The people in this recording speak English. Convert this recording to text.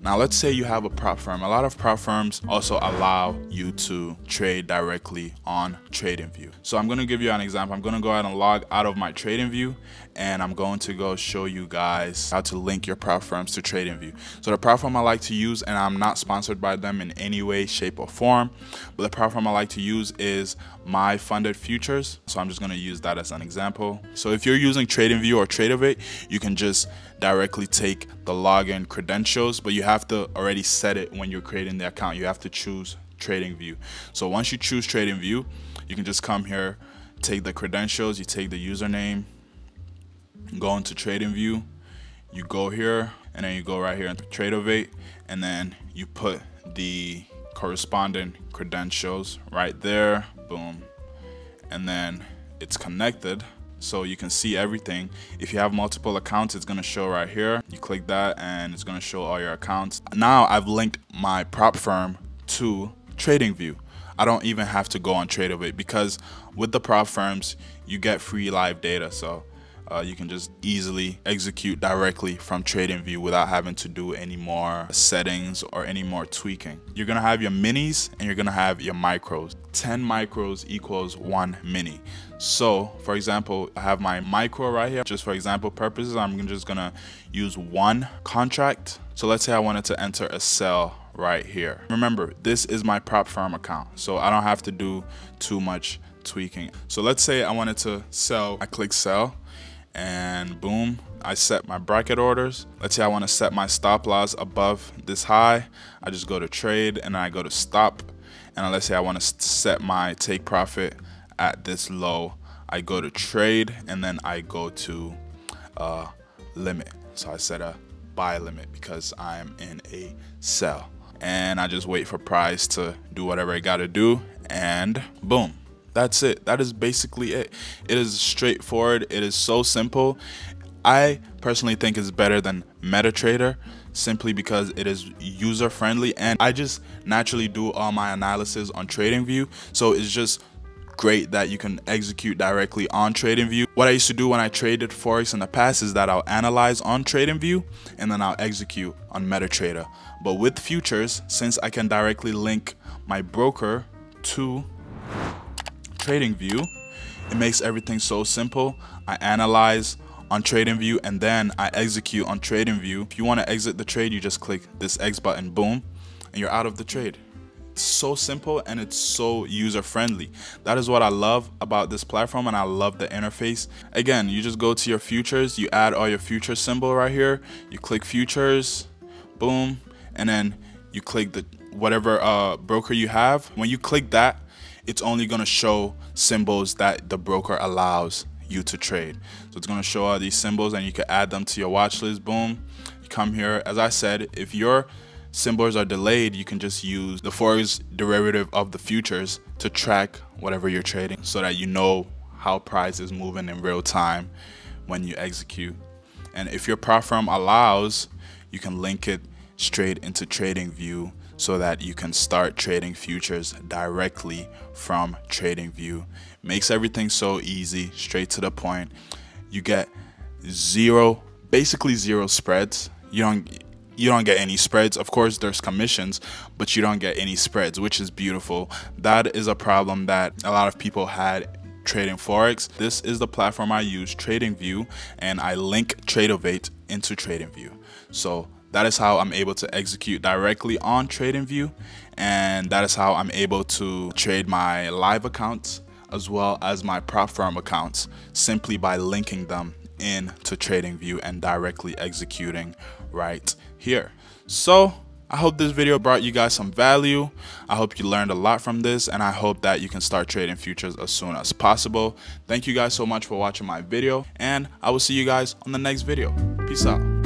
Now let's say you have a prop firm. A lot of prop firms also allow you to trade directly on TradingView. So I'm going to give you an example. I'm going to go ahead and log out of my TradingView and I'm going to go show you guys how to link your prop firms to TradingView. So the prop firm I like to use, and I'm not sponsored by them in any way, shape, or form, but the prop firm I like to use is My Funded Futures. So I'm just going to use that as an example. So if you're using TradingView or Tradovate, you can just directly take the login credentials, but you have to already set it when you're creating the account. You have to choose trading view. So once you choose trading view, you can just come here, take the credentials, you take the username, go into trading view, you go here, and then you go right here into Tradovate, and then you put the corresponding credentials right there, boom, and then it's connected so you can see everything. If you have multiple accounts, it's gonna show right here. You click that and it's gonna show all your accounts. Now I've linked my prop firm to TradingView. I don't even have to go on Tradovate because with the prop firms, you get free live data. So uh, you can just easily execute directly from TradingView without having to do any more settings or any more tweaking. You're gonna have your minis and you're gonna have your micros. 10 micros equals one mini. So for example, I have my micro right here. Just for example purposes, I'm just gonna use one contract. So let's say I wanted to enter a sell right here. Remember, this is my prop firm account, so I don't have to do too much tweaking. So let's say I wanted to sell, I click sell, and boom, I set my bracket orders. Let's say I want to set my stop loss above this high. I just go to trade and I go to stop. And let's say I want to set my take profit at this low. I go to trade and then I go to uh, limit. So I set a buy limit because I'm in a sell. And I just wait for price to do whatever I got to do and boom that's it. That is basically it. It is straightforward. It is so simple. I personally think it's better than MetaTrader simply because it is user friendly and I just naturally do all my analysis on TradingView. So it's just great that you can execute directly on TradingView. What I used to do when I traded Forex in the past is that I'll analyze on TradingView and then I'll execute on MetaTrader. But with futures, since I can directly link my broker to TradingView. It makes everything so simple. I analyze on TradingView and then I execute on TradingView. If you want to exit the trade, you just click this X button, boom, and you're out of the trade. It's so simple and it's so user friendly. That is what I love about this platform and I love the interface. Again, you just go to your futures, you add all your future symbol right here, you click futures, boom, and then you click the whatever uh, broker you have. When you click that, it's only going to show symbols that the broker allows you to trade. So it's going to show all these symbols and you can add them to your watch list. Boom. You come here. As I said, if your symbols are delayed, you can just use the Forex derivative of the futures to track whatever you're trading so that you know how price is moving in real time when you execute. And if your platform allows, you can link it straight into TradingView so that you can start trading futures directly from TradingView. Makes everything so easy, straight to the point. You get zero, basically zero spreads. You don't you don't get any spreads. Of course, there's commissions, but you don't get any spreads, which is beautiful. That is a problem that a lot of people had trading forex. This is the platform I use, TradingView, and I link Tradovate into TradingView. So that is how I'm able to execute directly on TradingView and that is how I'm able to trade my live accounts as well as my prop firm accounts simply by linking them into TradingView and directly executing right here. So I hope this video brought you guys some value. I hope you learned a lot from this and I hope that you can start trading futures as soon as possible. Thank you guys so much for watching my video and I will see you guys on the next video. Peace out.